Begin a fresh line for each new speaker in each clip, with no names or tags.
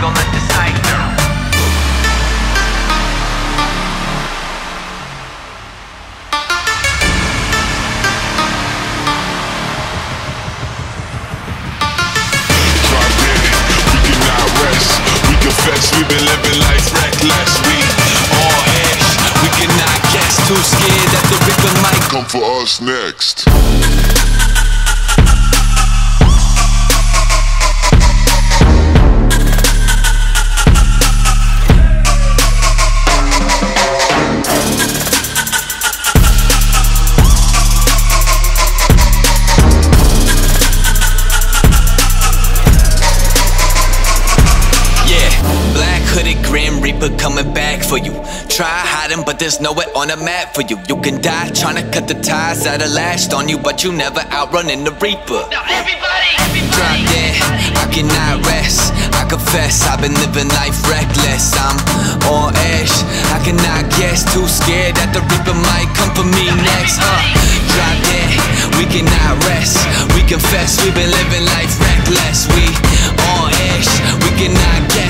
gonna decide now. We've been living life reckless, we all edge We cannot guess, too scared that the rhythm
come for us next.
You. Try hiding, but there's nowhere on the map for you. You can die trying to cut the ties that are lashed on you, but you never outrunning the Reaper.
Now everybody,
Drop
everybody.
dead, I cannot rest. I confess, I've been living life reckless. I'm on edge, I cannot guess. Too scared that the Reaper might come for me next. Uh, drop dead, we cannot rest. We confess, we've been living life reckless. We on edge, we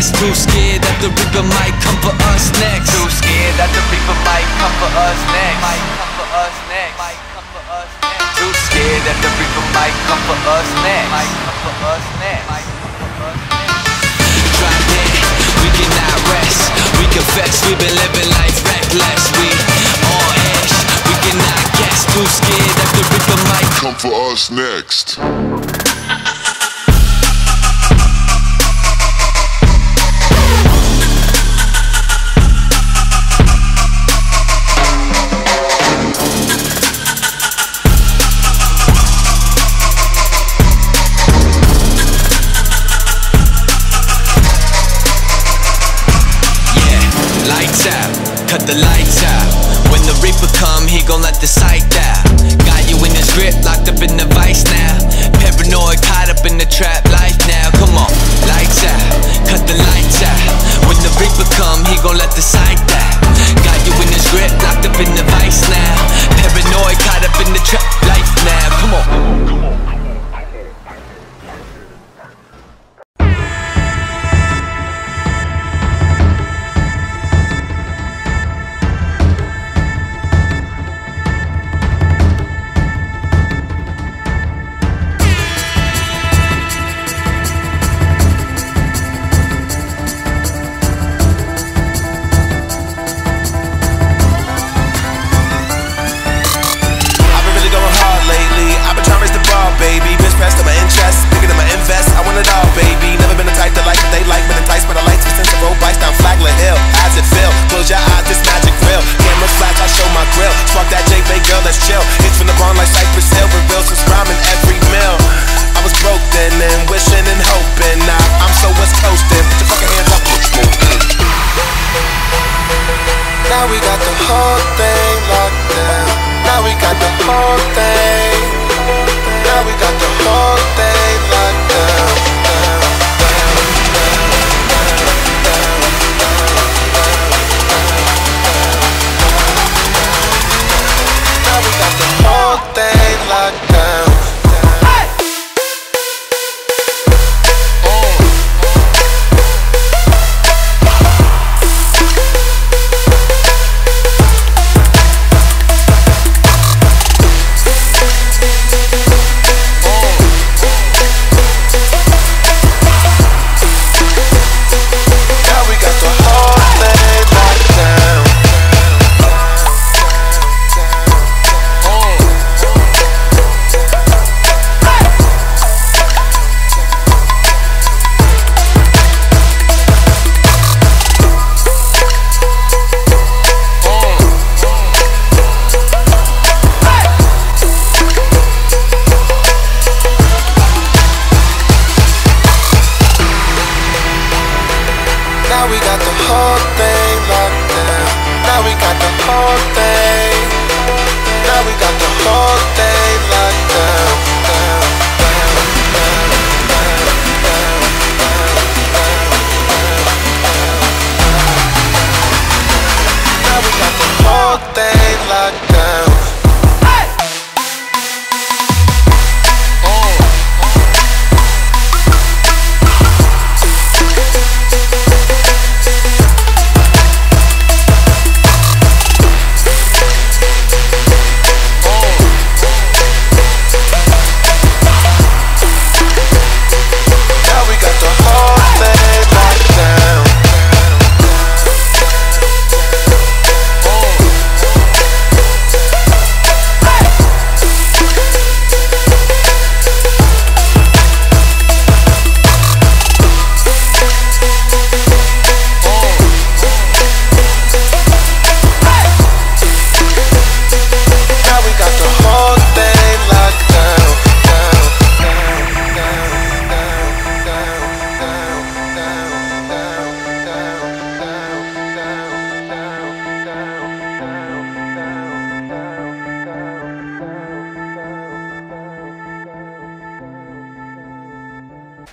cannot. Too scared that the Reaper might come for us next. Too scared that the Reaper might come for us next. Might come for us next. Might come for us next. Too scared that the Reaper might come for us next. Might come for us next. Might come for us next. Drop dead, we cannot rest. We confess we've been living life reckless. We on edge, we cannot guess. Too scared that the Reaper might
Come for us next.
Lights out, cut the lights out. When the Reaper come, he gon' let the sight out. Got you in his grip, locked up in the vice now. Paranoid, caught up in the trap life now. Come on, lights out, cut the lights out. When the Reaper come, he gon' let the sight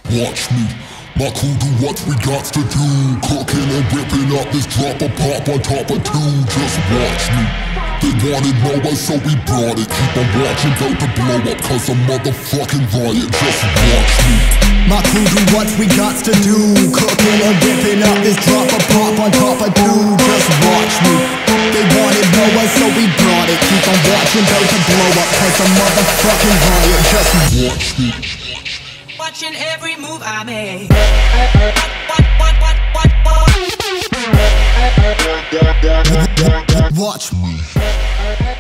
Watch me. My crew do what we got to do. Cooking and whipping up this drop of pop on top of two. Just watch me. They wanted more, so we brought it. Keep on watching, to blow up, cause a motherfucking riot. Just watch me.
My crew do what we got to do. Cooking and whipping up this drop of pop on top of two. Just watch me. They wanted more, so we brought it. Keep on watching, to blow up, cause a motherfucking riot. Just
Watch me.
Watching every move I make.
Watch me.